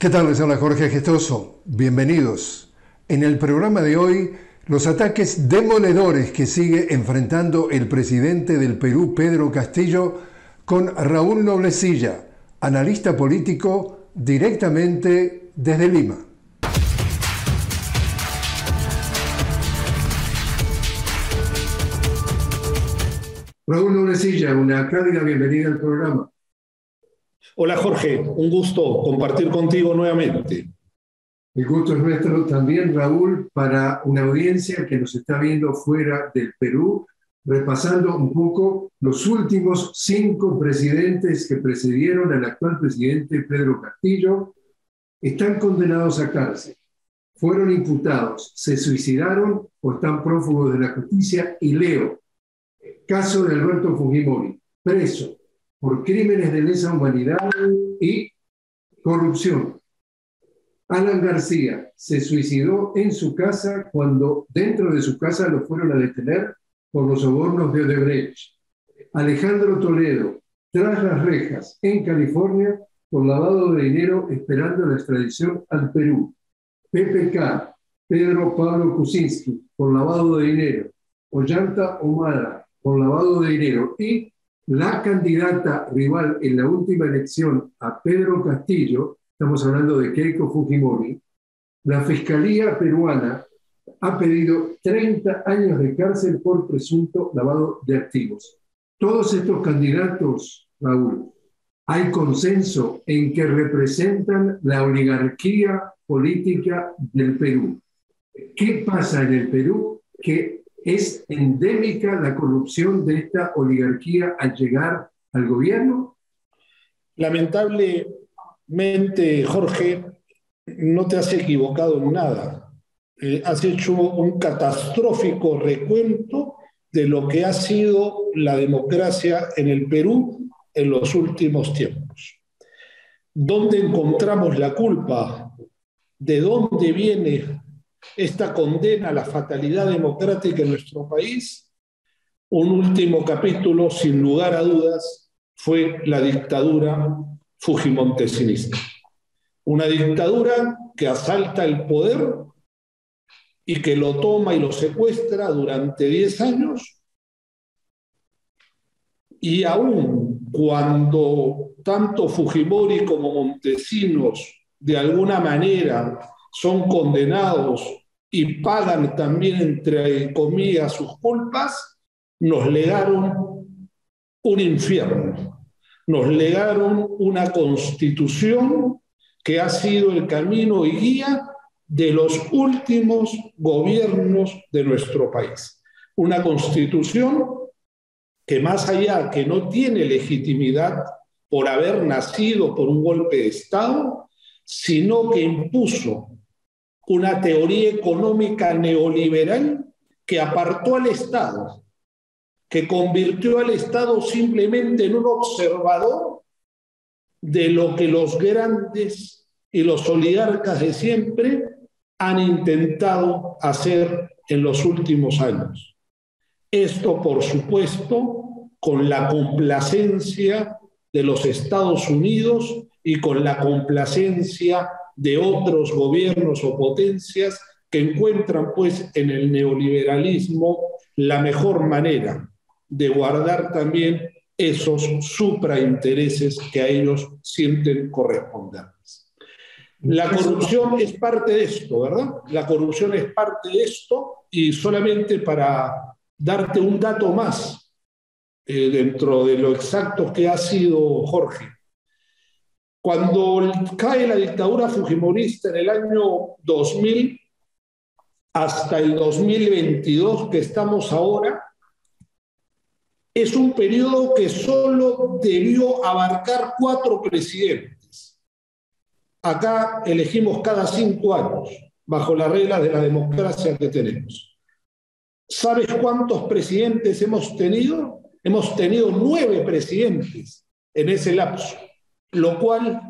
¿Qué tal? Les habla Jorge Gestoso. Bienvenidos. En el programa de hoy, los ataques demoledores que sigue enfrentando el presidente del Perú, Pedro Castillo, con Raúl Noblecilla, analista político directamente desde Lima. Raúl Noblecilla, una cálida bienvenida al programa. Hola Jorge, un gusto compartir contigo nuevamente. El gusto es nuestro también, Raúl, para una audiencia que nos está viendo fuera del Perú, repasando un poco los últimos cinco presidentes que precedieron al actual presidente Pedro Castillo, están condenados a cárcel, fueron imputados, se suicidaron o están prófugos de la justicia y leo, caso de Alberto Fujimori, preso, por crímenes de lesa humanidad y corrupción. Alan García se suicidó en su casa cuando dentro de su casa lo fueron a detener por los sobornos de Odebrecht. Alejandro Toledo, tras las rejas en California por lavado de dinero esperando la extradición al Perú. PPK, Pedro Pablo Kuczynski, por lavado de dinero. Ollanta Omada, por lavado de dinero. Y la candidata rival en la última elección a Pedro Castillo, estamos hablando de Keiko Fujimori, la Fiscalía peruana ha pedido 30 años de cárcel por presunto lavado de activos. Todos estos candidatos, Raúl, hay consenso en que representan la oligarquía política del Perú. ¿Qué pasa en el Perú? ¿Es endémica la corrupción de esta oligarquía al llegar al gobierno? Lamentablemente, Jorge, no te has equivocado en nada. Eh, has hecho un catastrófico recuento de lo que ha sido la democracia en el Perú en los últimos tiempos. ¿Dónde encontramos la culpa? ¿De dónde viene esta condena a la fatalidad democrática en nuestro país, un último capítulo, sin lugar a dudas, fue la dictadura fujimontesinista. Una dictadura que asalta el poder y que lo toma y lo secuestra durante 10 años. Y aún cuando tanto Fujimori como Montesinos de alguna manera son condenados y pagan también, entre comillas, sus culpas, nos legaron un infierno, nos legaron una constitución que ha sido el camino y guía de los últimos gobiernos de nuestro país. Una constitución que más allá que no tiene legitimidad por haber nacido por un golpe de Estado, sino que impuso una teoría económica neoliberal que apartó al Estado, que convirtió al Estado simplemente en un observador de lo que los grandes y los oligarcas de siempre han intentado hacer en los últimos años. Esto, por supuesto, con la complacencia de los Estados Unidos y con la complacencia de otros gobiernos o potencias que encuentran pues en el neoliberalismo la mejor manera de guardar también esos supraintereses que a ellos sienten corresponderles. La corrupción es parte de esto, ¿verdad? La corrupción es parte de esto y solamente para darte un dato más eh, dentro de lo exacto que ha sido Jorge. Cuando cae la dictadura fujimorista en el año 2000 hasta el 2022 que estamos ahora, es un periodo que solo debió abarcar cuatro presidentes. Acá elegimos cada cinco años, bajo las reglas de la democracia que tenemos. ¿Sabes cuántos presidentes hemos tenido? Hemos tenido nueve presidentes en ese lapso lo cual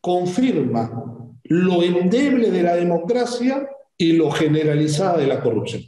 confirma lo endeble de la democracia y lo generalizada de la corrupción.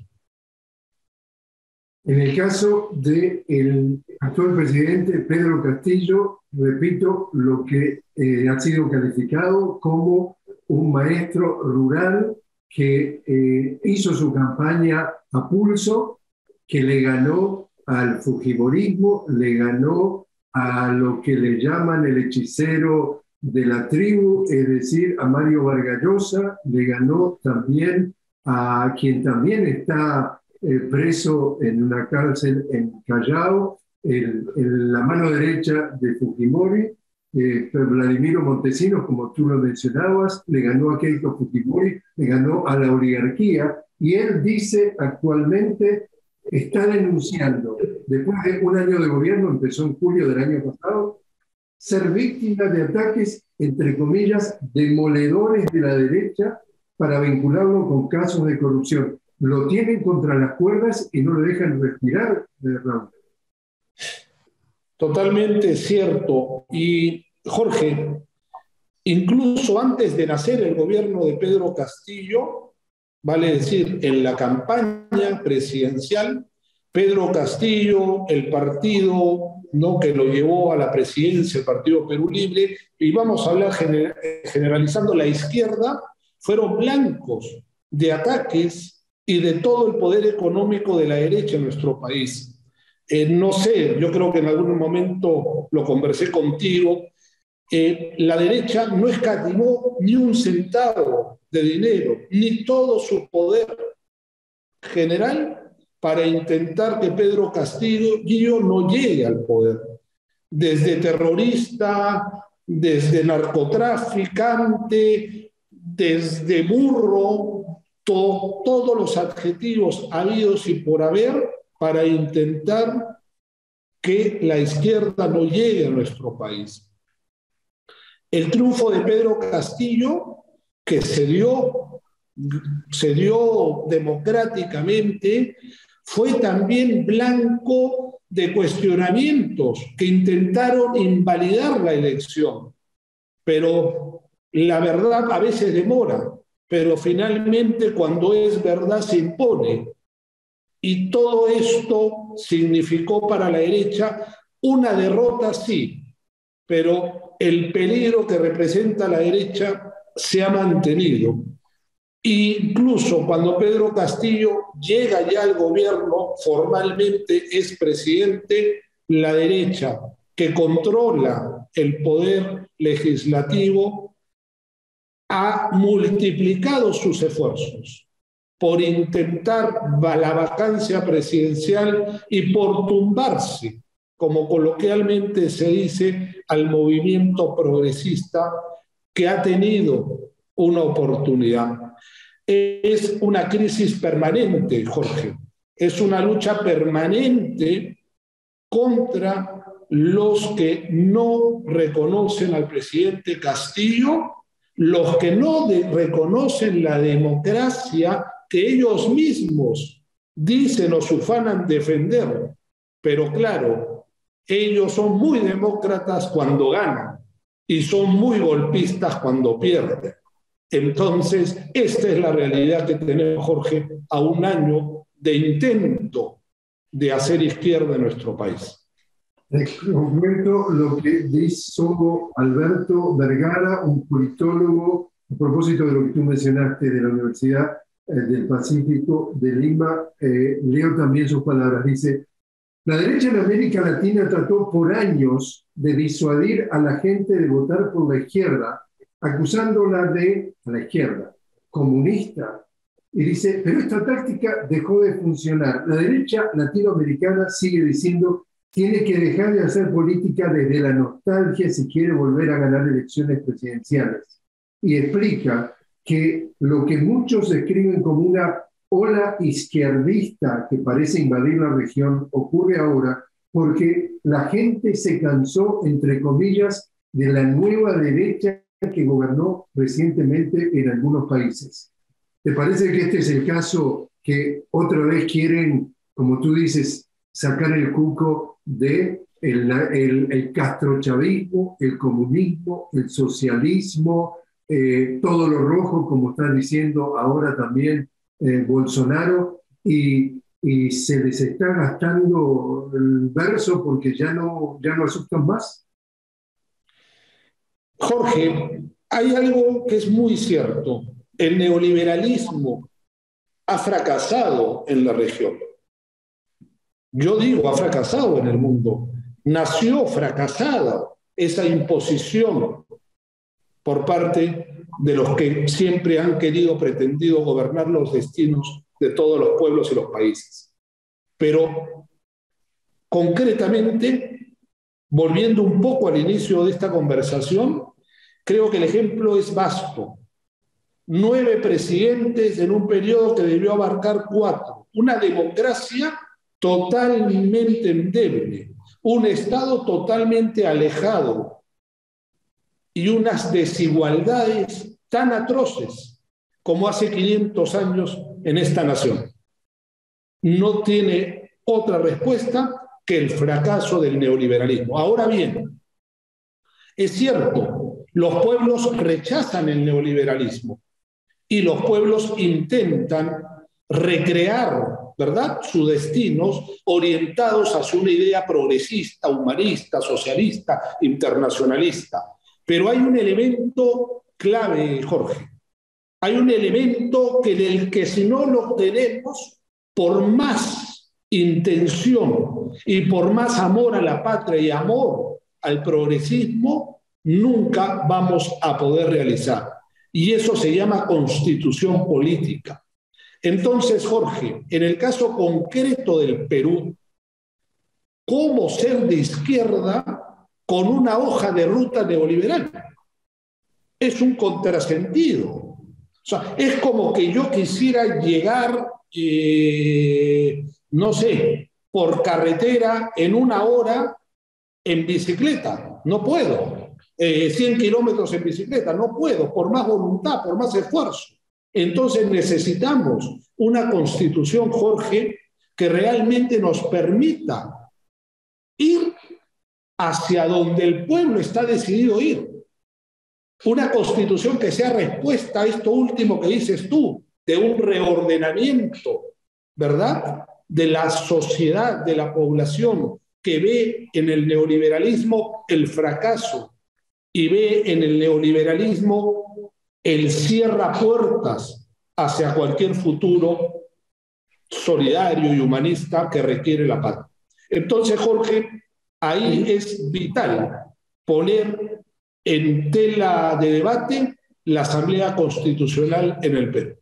En el caso del actual presidente Pedro Castillo, repito, lo que eh, ha sido calificado como un maestro rural que eh, hizo su campaña a pulso, que le ganó al Fujimorismo, le ganó a lo que le llaman el hechicero de la tribu, es decir, a Mario Vargallosa, le ganó también a quien también está eh, preso en una cárcel en Callao, en, la mano derecha de Fujimori, eh, Vladimiro Montesinos, como tú lo mencionabas, le ganó a Keiko Fujimori, le ganó a la oligarquía, y él dice actualmente, está denunciando, después de un año de gobierno, empezó en julio del año pasado, ser víctima de ataques, entre comillas, demoledores de la derecha para vincularlo con casos de corrupción. Lo tienen contra las cuerdas y no le dejan respirar, Raúl. Totalmente cierto. Y Jorge, incluso antes de nacer el gobierno de Pedro Castillo, vale decir, en la campaña presidencial, Pedro Castillo, el partido ¿no? que lo llevó a la presidencia, el Partido Perú Libre, y vamos a hablar generalizando la izquierda, fueron blancos de ataques y de todo el poder económico de la derecha en nuestro país. Eh, no sé, yo creo que en algún momento lo conversé contigo, eh, la derecha no escatimó ni un centavo de dinero, ni todo su poder general para intentar que Pedro Castillo no llegue al poder. Desde terrorista, desde narcotraficante, desde burro, todos los adjetivos habidos y por haber para intentar que la izquierda no llegue a nuestro país. El triunfo de Pedro Castillo, que se dio, se dio democráticamente, fue también blanco de cuestionamientos que intentaron invalidar la elección. Pero la verdad a veces demora, pero finalmente cuando es verdad se impone. Y todo esto significó para la derecha una derrota, sí, pero el peligro que representa la derecha se ha mantenido. Incluso cuando Pedro Castillo llega ya al gobierno, formalmente es presidente, la derecha que controla el poder legislativo ha multiplicado sus esfuerzos por intentar la vacancia presidencial y por tumbarse, como coloquialmente se dice, al movimiento progresista que ha tenido una oportunidad. Es una crisis permanente, Jorge. Es una lucha permanente contra los que no reconocen al presidente Castillo los que no reconocen la democracia que ellos mismos dicen o sufanan defender. Pero claro, ellos son muy demócratas cuando ganan y son muy golpistas cuando pierden. Entonces, esta es la realidad que tenemos, Jorge, a un año de intento de hacer izquierda en nuestro país. Complemento lo que dijo Alberto Vergara, un politólogo, a propósito de lo que tú mencionaste de la Universidad eh, del Pacífico de Lima. Eh, leo también sus palabras. Dice, la derecha en América Latina trató por años de disuadir a la gente de votar por la izquierda, acusándola de, la izquierda, comunista. Y dice, pero esta táctica dejó de funcionar. La derecha latinoamericana sigue diciendo tiene que dejar de hacer política desde la nostalgia si quiere volver a ganar elecciones presidenciales. Y explica que lo que muchos describen como una ola izquierdista que parece invadir la región ocurre ahora porque la gente se cansó, entre comillas, de la nueva derecha que gobernó recientemente en algunos países. ¿Te parece que este es el caso que otra vez quieren, como tú dices, sacar el cuco de el, el, castrochavismo, el comunismo, el socialismo, eh, todo lo rojo, como está diciendo ahora también eh, Bolsonaro, y se les está gastando el verso porque ya no, ya no asustan más? Jorge, hay algo que es muy cierto. El neoliberalismo ha fracasado en la región. Yo digo, ha fracasado en el mundo. Nació fracasada esa imposición por parte de los que siempre han querido, pretendido gobernar los destinos de todos los pueblos y los países. Pero concretamente, volviendo un poco al inicio de esta conversación, creo que el ejemplo es vasto. Nueve presidentes en un periodo que debió abarcar cuatro. Una democracia totalmente endeble, un Estado totalmente alejado y unas desigualdades tan atroces como hace 500 años en esta nación. No tiene otra respuesta que el fracaso del neoliberalismo. Ahora bien, es cierto, los pueblos rechazan el neoliberalismo y los pueblos intentan recrear, ¿verdad?, sus destinos orientados hacia una idea progresista, humanista, socialista, internacionalista. Pero hay un elemento clave, Jorge, hay un elemento que del que si no lo tenemos, por más intención y por más amor a la patria y amor al progresismo, nunca vamos a poder realizar. Y eso se llama constitución política. Entonces, Jorge, en el caso concreto del Perú, ¿cómo ser de izquierda con una hoja de ruta neoliberal? Es un contrasentido sea, es como que yo quisiera llegar, eh, no sé, por carretera en una hora en bicicleta. No puedo. 100 eh, kilómetros en bicicleta. No puedo, por más voluntad, por más esfuerzo. Entonces necesitamos una constitución, Jorge, que realmente nos permita ir hacia donde el pueblo está decidido ir una constitución que sea respuesta a esto último que dices tú, de un reordenamiento, ¿verdad? De la sociedad, de la población, que ve en el neoliberalismo el fracaso y ve en el neoliberalismo el cierra puertas hacia cualquier futuro solidario y humanista que requiere la paz. Entonces, Jorge, ahí es vital poner en tela de debate la Asamblea Constitucional en el Perú.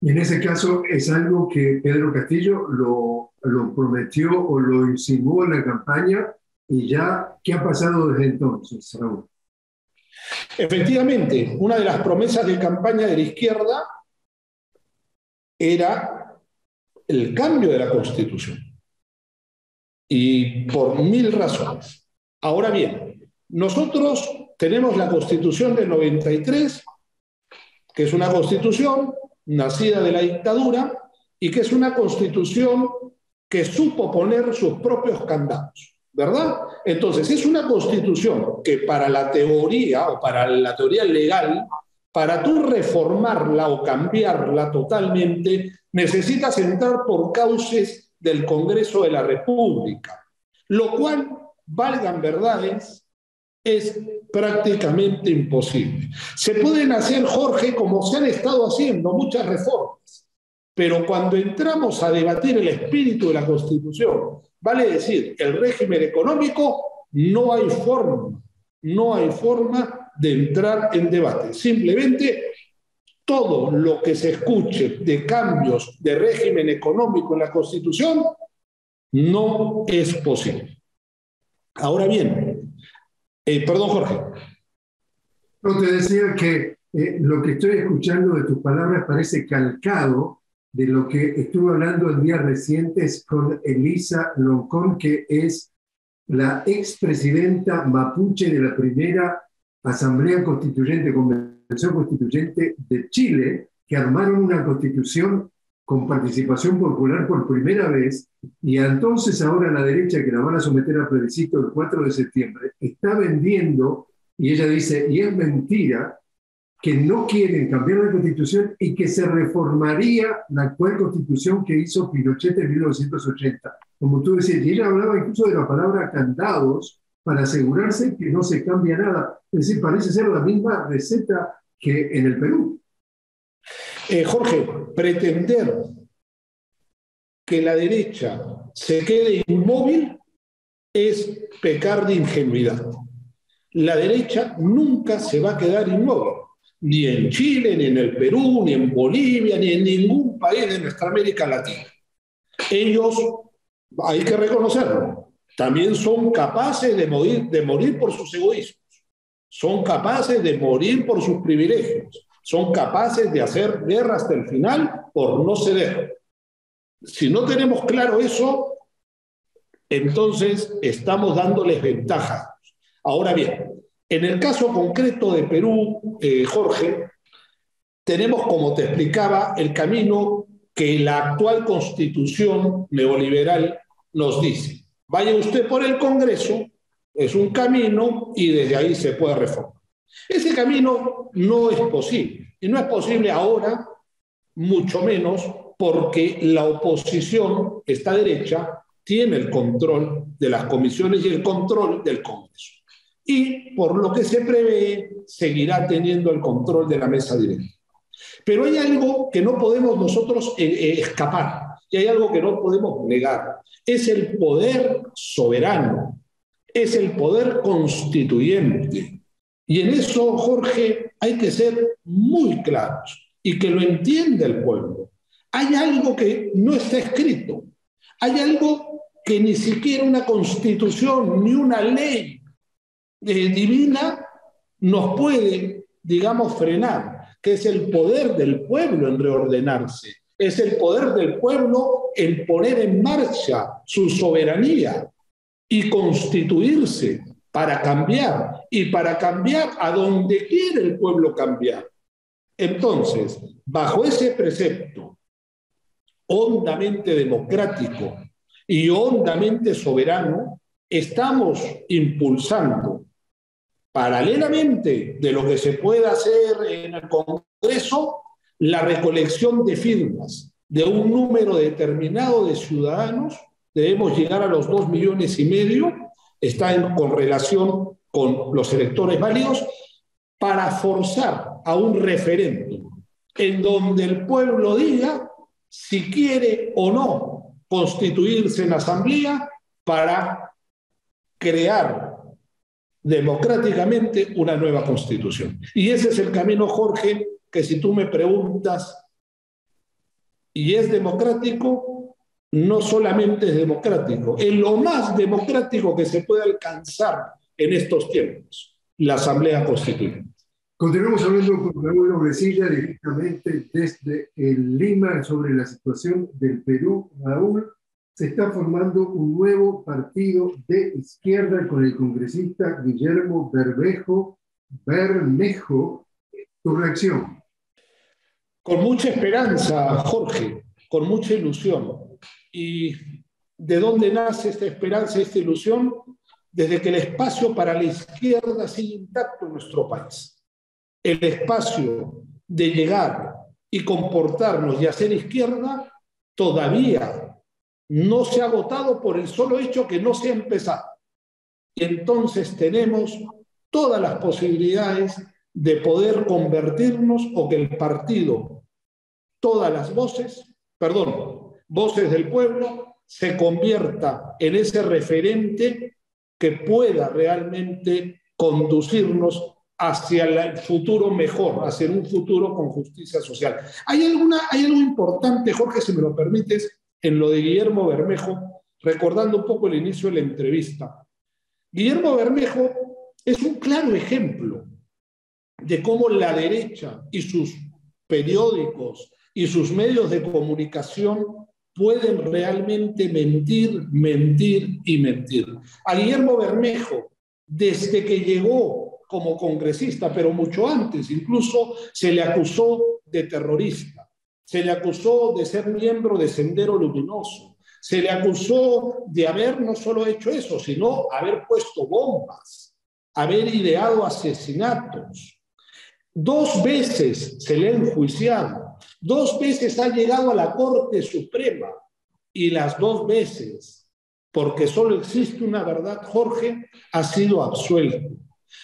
Y en ese caso es algo que Pedro Castillo lo, lo prometió o lo insinuó en la campaña y ya, ¿qué ha pasado desde entonces, Raúl? Efectivamente, una de las promesas de campaña de la izquierda era el cambio de la Constitución. Y por mil razones. Ahora bien, nosotros tenemos la Constitución del 93, que es una constitución nacida de la dictadura y que es una constitución que supo poner sus propios candados, ¿verdad? Entonces, es una constitución que para la teoría o para la teoría legal, para tú reformarla o cambiarla totalmente, necesitas entrar por cauces del Congreso de la República, lo cual, valgan verdades, es prácticamente imposible. Se pueden hacer, Jorge, como se han estado haciendo muchas reformas, pero cuando entramos a debatir el espíritu de la Constitución, vale decir, el régimen económico, no hay forma, no hay forma de entrar en debate. Simplemente todo lo que se escuche de cambios de régimen económico en la Constitución no es posible. Ahora bien, eh, perdón, Jorge. No, te decía que eh, lo que estoy escuchando de tus palabras parece calcado de lo que estuve hablando en días recientes con Elisa Loncón, que es la expresidenta mapuche de la primera Asamblea Constituyente, Convención Constituyente de Chile, que armaron una constitución con participación popular por primera vez, y entonces ahora la derecha que la van a someter a plebiscito el 4 de septiembre, está vendiendo, y ella dice, y es mentira, que no quieren cambiar la constitución y que se reformaría la actual constitución que hizo Pinochet en 1980. Como tú decías, y él hablaba incluso de la palabra candados para asegurarse que no se cambia nada. Es decir, parece ser la misma receta que en el Perú. Eh, Jorge, pretender que la derecha se quede inmóvil es pecar de ingenuidad. La derecha nunca se va a quedar inmóvil, ni en Chile, ni en el Perú, ni en Bolivia, ni en ningún país de nuestra América Latina. Ellos, hay que reconocerlo, también son capaces de morir, de morir por sus egoísmos, son capaces de morir por sus privilegios, son capaces de hacer guerra hasta el final por no ceder. Si no tenemos claro eso, entonces estamos dándoles ventaja. Ahora bien, en el caso concreto de Perú, eh, Jorge, tenemos, como te explicaba, el camino que la actual constitución neoliberal nos dice. Vaya usted por el Congreso, es un camino y desde ahí se puede reformar. Ese camino no es posible. Y no es posible ahora, mucho menos porque la oposición, esta derecha, tiene el control de las comisiones y el control del Congreso. Y por lo que se prevé, seguirá teniendo el control de la mesa directa. Pero hay algo que no podemos nosotros eh, eh, escapar y hay algo que no podemos negar. Es el poder soberano, es el poder constituyente, y en eso, Jorge, hay que ser muy claros y que lo entienda el pueblo. Hay algo que no está escrito. Hay algo que ni siquiera una constitución ni una ley eh, divina nos puede, digamos, frenar, que es el poder del pueblo en reordenarse. Es el poder del pueblo en poner en marcha su soberanía y constituirse para cambiar y para cambiar a donde quiere el pueblo cambiar. Entonces, bajo ese precepto hondamente democrático y hondamente soberano, estamos impulsando, paralelamente de lo que se puede hacer en el Congreso, la recolección de firmas de un número determinado de ciudadanos. Debemos llegar a los dos millones y medio está en correlación con los electores válidos para forzar a un referéndum en donde el pueblo diga si quiere o no constituirse en asamblea para crear democráticamente una nueva constitución. Y ese es el camino, Jorge, que si tú me preguntas, ¿y es democrático? No solamente es democrático, es lo más democrático que se puede alcanzar en estos tiempos, la Asamblea Constituyente. Continuamos hablando con Raúl Obresilla directamente desde el Lima sobre la situación del Perú. Raúl, se está formando un nuevo partido de izquierda con el congresista Guillermo Bermejo. Bermejo, tu reacción. Con mucha esperanza, Jorge, con mucha ilusión. ¿Y de dónde nace esta esperanza, esta ilusión? Desde que el espacio para la izquierda sigue intacto en nuestro país. El espacio de llegar y comportarnos y hacer izquierda todavía no se ha agotado por el solo hecho que no se ha empezado. Entonces tenemos todas las posibilidades de poder convertirnos o que el partido, todas las voces, perdón, Voces del Pueblo se convierta en ese referente que pueda realmente conducirnos hacia el futuro mejor, hacia un futuro con justicia social. Hay, alguna, hay algo importante, Jorge, si me lo permites, en lo de Guillermo Bermejo, recordando un poco el inicio de la entrevista. Guillermo Bermejo es un claro ejemplo de cómo la derecha y sus periódicos y sus medios de comunicación pueden realmente mentir, mentir y mentir. A Guillermo Bermejo, desde que llegó como congresista, pero mucho antes, incluso se le acusó de terrorista, se le acusó de ser miembro de Sendero Luminoso, se le acusó de haber no solo hecho eso, sino haber puesto bombas, haber ideado asesinatos. Dos veces se le ha enjuiciado, dos veces ha llegado a la Corte Suprema y las dos veces, porque solo existe una verdad, Jorge, ha sido absuelto.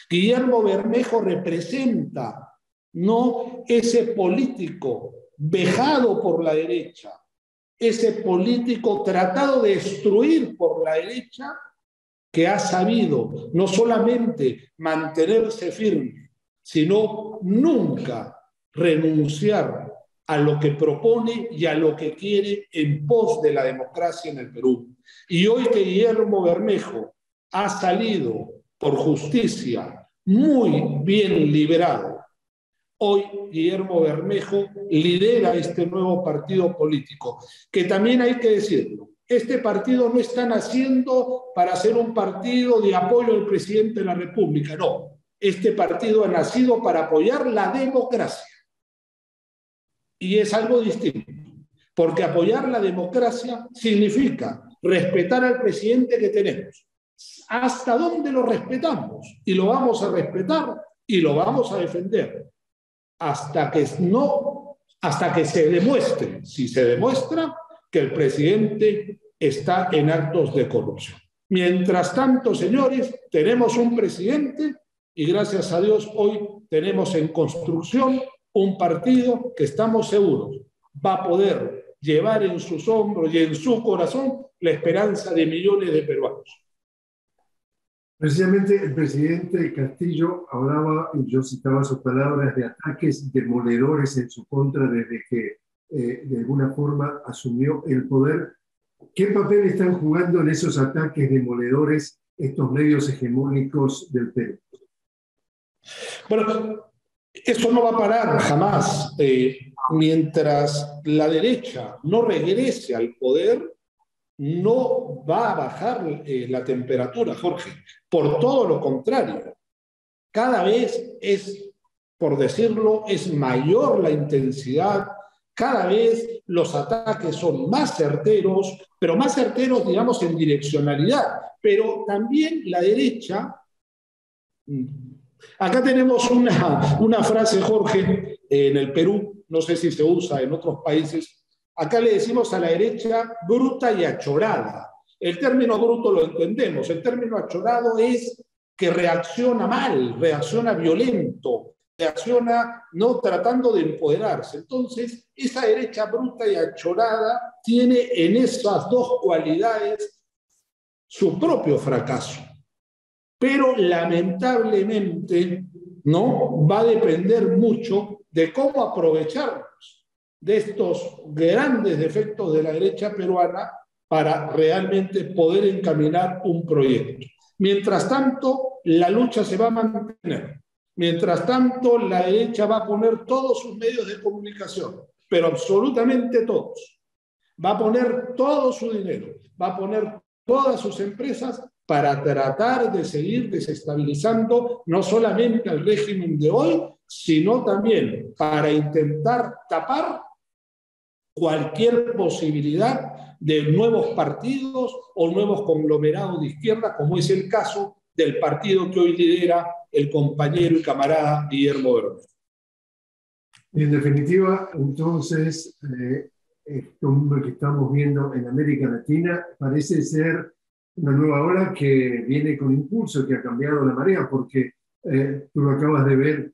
Guillermo Bermejo representa no ese político vejado por la derecha, ese político tratado de destruir por la derecha que ha sabido no solamente mantenerse firme, sino nunca renunciar a lo que propone y a lo que quiere en pos de la democracia en el Perú. Y hoy que Guillermo Bermejo ha salido por justicia muy bien liberado, hoy Guillermo Bermejo lidera este nuevo partido político, que también hay que decirlo, este partido no está naciendo para ser un partido de apoyo al presidente de la República, no. Este partido ha nacido para apoyar la democracia. Y es algo distinto, porque apoyar la democracia significa respetar al presidente que tenemos. ¿Hasta dónde lo respetamos? Y lo vamos a respetar y lo vamos a defender hasta que no, hasta que se demuestre, si se demuestra que el presidente está en actos de corrupción. Mientras tanto, señores, tenemos un presidente y gracias a Dios hoy tenemos en construcción un partido que estamos seguros va a poder llevar en sus hombros y en su corazón la esperanza de millones de peruanos. Precisamente el presidente Castillo hablaba, y yo citaba sus palabras, de ataques demoledores en su contra desde que eh, de alguna forma asumió el poder. ¿Qué papel están jugando en esos ataques demoledores estos medios hegemónicos del Perú? Bueno, eso no va a parar jamás. Eh, mientras la derecha no regrese al poder, no va a bajar eh, la temperatura, Jorge. Por todo lo contrario, cada vez es, por decirlo, es mayor la intensidad, cada vez los ataques son más certeros, pero más certeros, digamos, en direccionalidad. Pero también la derecha... Acá tenemos una, una frase, Jorge, en el Perú, no sé si se usa en otros países, Acá le decimos a la derecha bruta y achorada. El término bruto lo entendemos, el término achorado es que reacciona mal, reacciona violento, reacciona no tratando de empoderarse. Entonces, esa derecha bruta y achorada tiene en esas dos cualidades su propio fracaso. Pero lamentablemente, ¿no? Va a depender mucho de cómo aprovechar de estos grandes defectos de la derecha peruana para realmente poder encaminar un proyecto. Mientras tanto, la lucha se va a mantener. Mientras tanto, la derecha va a poner todos sus medios de comunicación, pero absolutamente todos. Va a poner todo su dinero, va a poner todas sus empresas para tratar de seguir desestabilizando no solamente al régimen de hoy, sino también para intentar tapar cualquier posibilidad de nuevos partidos o nuevos conglomerados de izquierda, como es el caso del partido que hoy lidera el compañero y camarada Guillermo Bermejo. En definitiva, entonces, eh, esto que estamos viendo en América Latina parece ser una nueva ola que viene con impulso, que ha cambiado la marea, porque eh, tú lo acabas de ver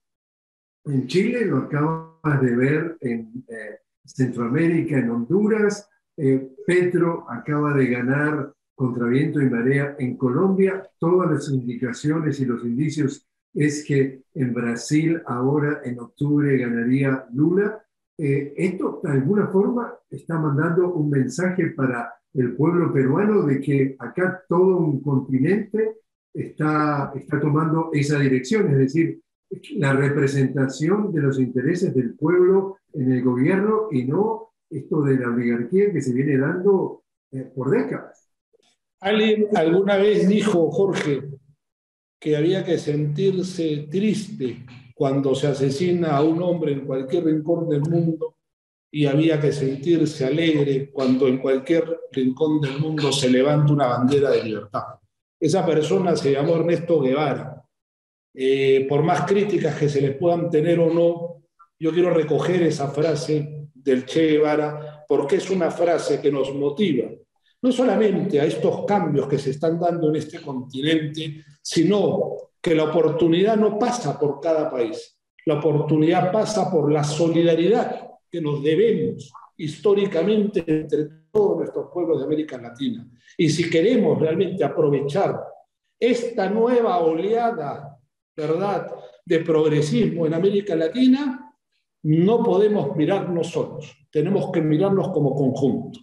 en Chile, lo acabas de ver en eh, Centroamérica, en Honduras. Eh, Petro acaba de ganar contra viento y marea en Colombia. Todas las indicaciones y los indicios es que en Brasil ahora en octubre ganaría Lula. Eh, esto de alguna forma está mandando un mensaje para el pueblo peruano de que acá todo un continente está, está tomando esa dirección, es decir, la representación de los intereses del pueblo en el gobierno y no esto de la oligarquía que se viene dando eh, por décadas. Alguien alguna vez dijo, Jorge, que había que sentirse triste cuando se asesina a un hombre en cualquier rincón del mundo y había que sentirse alegre cuando en cualquier rincón del mundo se levanta una bandera de libertad. Esa persona se llamó Ernesto Guevara eh, por más críticas que se les puedan tener o no, yo quiero recoger esa frase del Che Guevara porque es una frase que nos motiva, no solamente a estos cambios que se están dando en este continente, sino que la oportunidad no pasa por cada país, la oportunidad pasa por la solidaridad que nos debemos históricamente entre todos nuestros pueblos de América Latina. Y si queremos realmente aprovechar esta nueva oleada, ¿verdad?, de progresismo en América Latina, no podemos mirarnos solos, tenemos que mirarnos como conjunto.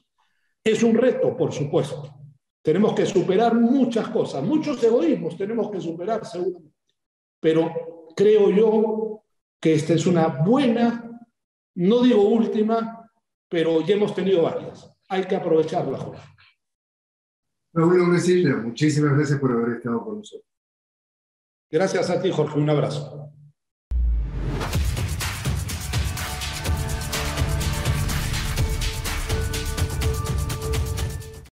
Es un reto, por supuesto. Tenemos que superar muchas cosas, muchos egoísmos tenemos que superar seguramente. Pero creo yo que esta es una buena, no digo última, pero ya hemos tenido varias. Hay que aprovecharla, Jorge. Raúl muchísimas gracias por haber estado con nosotros. Gracias a ti, Jorge. Un abrazo.